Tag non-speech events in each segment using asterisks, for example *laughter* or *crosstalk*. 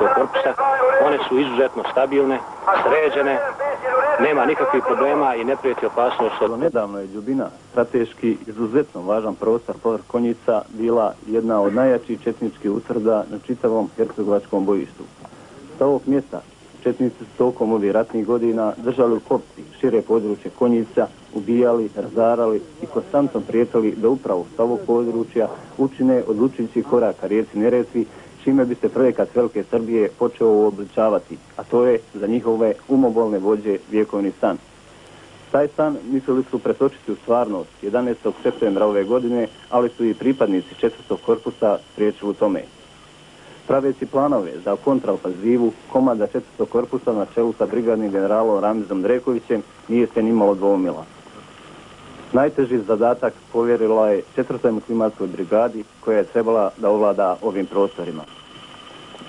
tog korpusa. One su izuzetno stabilne, sređene, nema nikakvih problema i ne prijeti opasnost. Od... Nedavno je Ljubina, strateški izuzetno važan prostor povrh konjica, bila jedna od najjačih četničkih utvrda na čitavom hercegovačkom bojištu. Sa ovog mjesta četnici su tokom ovih ratnih godina držali u kopci šire područje konjica, ubijali, razarali i konstantno prijetali da upravo s ovog područja učine odlučujući koraka rijeci Neretvi, čime bi se projekat Velike Srbije počeo uobličavati, a to je za njihove umobolne vođe vjekovni san. Taj san mislili su pretočiti u stvarnost 11. septembra ove godine, ali su i pripadnici četvrtog korpusa spriječili u tome. Praveći planove za kontraofazivu, komanda četvrtog korpusa na čelu sa brigadnim generalom Ramizom Drekovićem nije se nimalo dvomila. Najteži zadatak povjerila je četvrtoj muslimatskoj brigadi koja je trebala da ovlada ovim prostorima.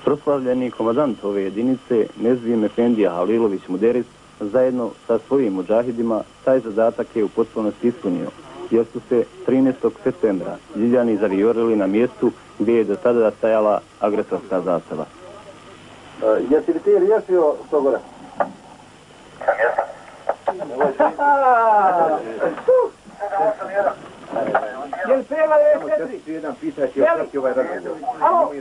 Proslavljeni komadant ove jedinice, Nezvijem Efendija Halilović Muderis, zajedno sa svojim muđahidima, taj zadatak je u potpunosti ispunio, jer su se 13. septembra Ljiljani zavijorili na mjestu gdje je do tada stajala agresorska zastava. Uh, jesi li ti riješio Sogora? Jel *laughs* je četiri? Jedan pitać je oprati ovaj razgovor. Alo?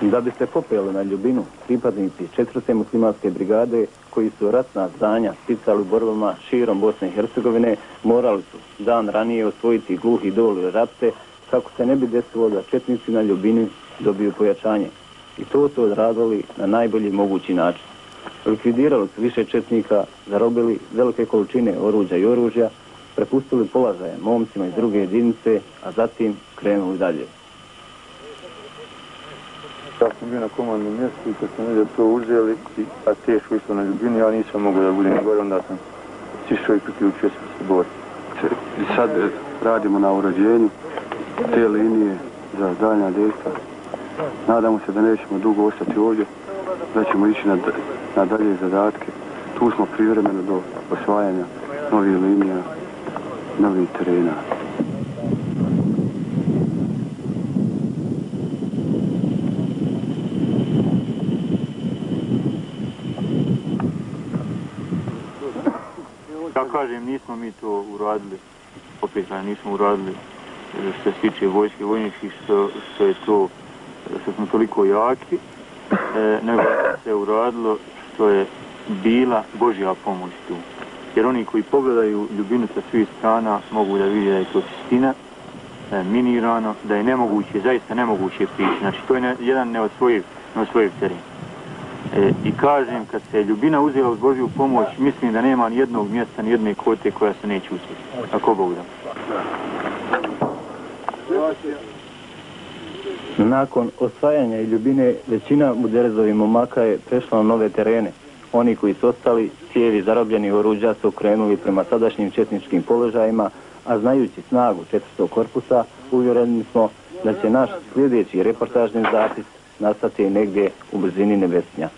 Da bi se popeli na ljubinu pripadnici četvrte muslimanske brigade koji su ratna zdanja sticali u borbama širom Bosne i Hercegovine, morali su dan ranije osvojiti gluhi dol i rapte kako se ne bi desilo da četnici na ljubini dobiju pojačanje. I to su odradili na najbolji mogući način. Likvidirali su više četnika, zarobili velike količine oruđa i oružja, prepustili polažaje momcima iz druge jedinice, a zatim krenuli dalje. Ja sam bio na komandnom mjestu i kad sam vidio to uzeli, a teško isto na ljubini, ja nisam mogu da budem gore, onda sam sišao i priključio se se bori. I sad radimo na urađenju te linije za daljnja dejstva. Nadamo se da nećemo dugo ostati ovdje, da ćemo ići na, na dalje zadatke. Tu smo privremeno do osvajanja novih linija, novih terena. Ja kažem, nismo mi to uradili, opet nismo uradili e, što se tiče vojske vojničkih, što, što je to, što smo toliko jaki, e, nego se uradilo što je bila Božja pomoć tu. Jer oni koji pogledaju ljubinu sa svih strana mogu da vidi da je to čistina, da je minirano, da je nemoguće, zaista nemoguće prići. Znači, to je jedan neosvojiv, neosvojiv teren. E, I kažem, kad se ljubina uzela uz Božju pomoć, mislim da nema ni jednog mjesta, ni jedne kote koja se neće uspjeti. Ako Bog da. Nakon osvajanja i ljubine, većina Muderezovi momaka je prešla na nove terene. Oni koji su ostali, cijevi zarobljeni oruđa su krenuli prema sadašnjim četničkim položajima, a znajući snagu četvrstog korpusa, uvjereni smo da će naš sljedeći reportažni zapis nastati negdje u brzini nebesnja.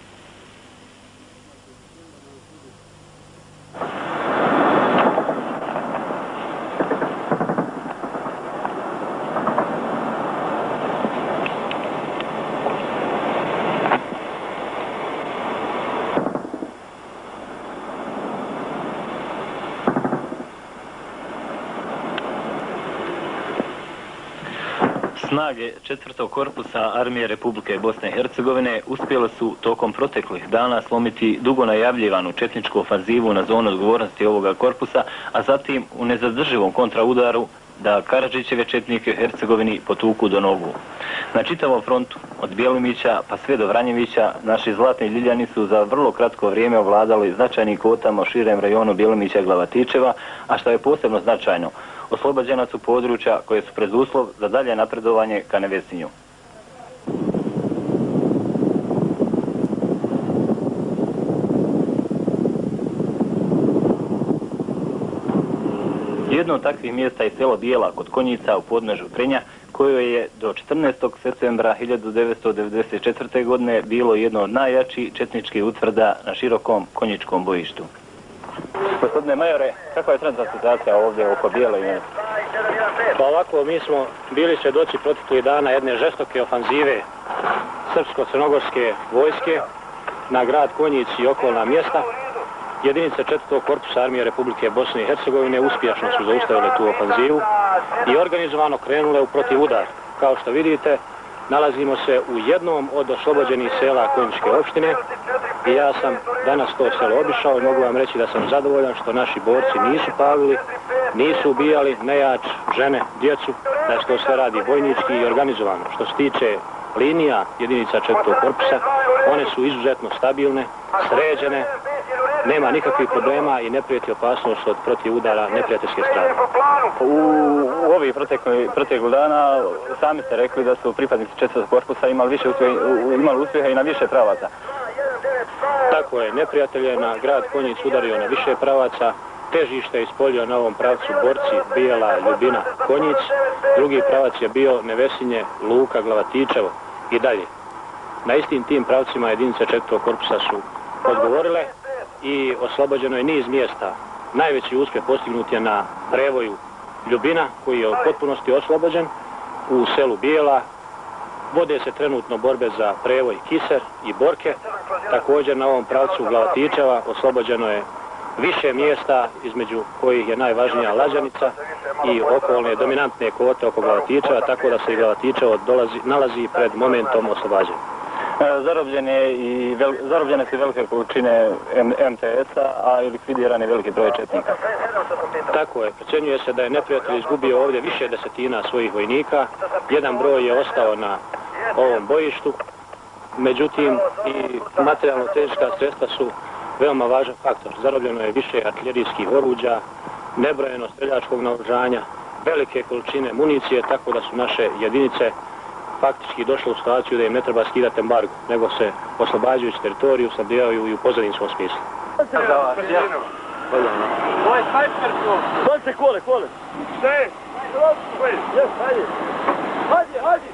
Snage četvrtog korpusa armije Republike Bosne i Hercegovine uspjele su tokom proteklih dana slomiti dugo najavljivanu četničku ofanzivu na zonu odgovornosti ovoga korpusa, a zatim u nezadrživom kontraudaru da Karadžićeve četnike u Hercegovini potuku do nogu. Na čitavom frontu, od Bjelimića pa sve do Vranjevića, naši zlatni ljiljani su za vrlo kratko vrijeme ovladali značajnim kvotama u širem rajonu Bjelimića i Glavatičeva, a što je posebno značajno, oslobađena su područja koje su preduslov za dalje napredovanje ka Nevesinju. Jedno od takvih mjesta je selo Bijela kod Konjica u podnežu Prenja, koje je do 14. septembra 1994. godine bilo jedno od najjačih četničkih utvrda na širokom konjičkom bojištu. Gospodine Majore, kakva je trenutna situacija ovdje oko Bijele i Pa ovako, mi smo bili svjedoci proteklih dana jedne žestoke ofanzive srpsko-crnogorske vojske na grad Konjic i okolna mjesta. Jedinice 4. korpusa armije Republike Bosne i Hercegovine uspješno su zaustavile tu ofanzivu i organizovano krenule u protiv udar. Kao što vidite, nalazimo se u jednom od oslobođenih sela Konjičke opštine i ja sam danas to selo obišao i mogu vam reći da sam zadovoljan što naši borci nisu pavili, nisu ubijali nejač, žene, djecu, da se to sve radi vojnički i organizovano. Što se tiče linija jedinica četvrtog korpusa, one su izuzetno stabilne, sređene, nema nikakvih problema i ne prijeti opasnost od protiv udara neprijateljske strane. U, u ovih proteklih dana sami ste rekli da su pripadnici četvrtog korpusa imali više uspjeha, imali uspjeha i na više pravaca. Tako je, neprijatelj je na grad Konjic udario na više pravaca, težište ispolio na ovom pravcu borci Bijela, Ljubina, Konjic, drugi pravac je bio Nevesinje, Luka, Glavatičevo i dalje. Na istim tim pravcima jedinice četvrtog korpusa su odgovorile i oslobođeno je niz mjesta. Najveći uspjeh postignut je na prevoju Ljubina, koji je u potpunosti oslobođen u selu Bijela. Vode se trenutno borbe za prevoj Kiser i Borke. Također na ovom pravcu Glavatičeva oslobođeno je više mjesta između kojih je najvažnija Lađanica i okolne dominantne kote oko Glavatičeva, tako da se i Glavatičevo dolazi, nalazi pred momentom oslobađanja. E, zarobljene, i vel, zarobljene su velike količine MTS-a, a i likvidirane velike broje četnika. Tako je, procenjuje se da je neprijatelj izgubio ovdje više desetina svojih vojnika. Jedan broj je ostao na ovom bojištu. Međutim, i materijalno-tehnička sredstva su veoma važan faktor. Zarobljeno je više artiljerijskih oruđa, nebrojeno streljačkog naoružanja, velike količine municije, tako da su naše jedinice faktički došle u situaciju da im ne treba skidati embargo, nego se oslobađujući teritoriju, sadijaju i u pozadinskom smislu. Ovo je tu. Kole, kole. Šta je? Jes, hajde. Hajde, hajde.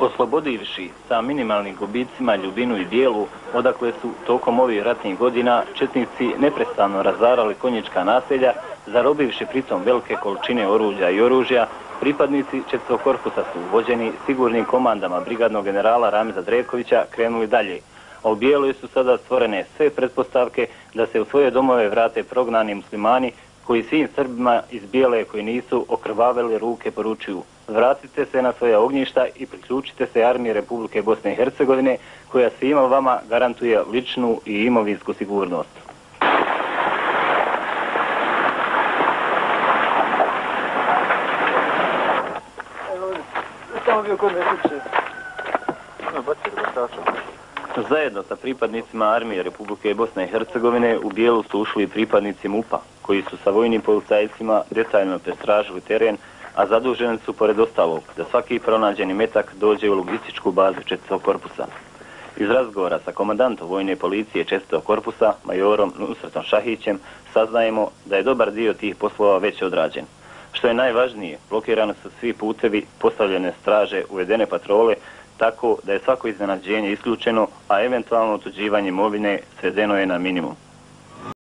Oslobodivši sa minimalnim gubicima Ljubinu i Bijelu, odakle su tokom ovih ratnih godina četnici neprestano razarali konjička naselja, zarobivši pritom velike količine oruđa i oružja, pripadnici četvrtog korpusa su vođeni sigurnim komandama brigadnog generala Ramiza Drekovića krenuli dalje, a u Bijeloj su sada stvorene sve pretpostavke da se u svoje domove vrate prognani muslimani koji svim Srbima iz Bijele koji nisu okrvavili ruke poručuju vratite se na svoje ognjišta i priključite se armiji Republike Bosne i Hercegovine koja svima vama garantuje ličnu i imovinsku sigurnost. Zajedno sa pripadnicima armije Republike Bosne i Hercegovine u Bijelu su ušli pripadnici MUPA, koji su sa vojnim policajcima detaljno prestražili teren, a zaduženi su pored ostalog da svaki pronađeni metak dođe u logističku bazu četvrtog korpusa. Iz razgovora sa komandantom vojne policije četvrtog korpusa, majorom Nusretom Šahićem, saznajemo da je dobar dio tih poslova već odrađen. Što je najvažnije, blokirano su svi putevi, postavljene straže, uvedene patrole, tako da je svako iznenađenje isključeno, a eventualno otuđivanje imovine svedeno je na minimum.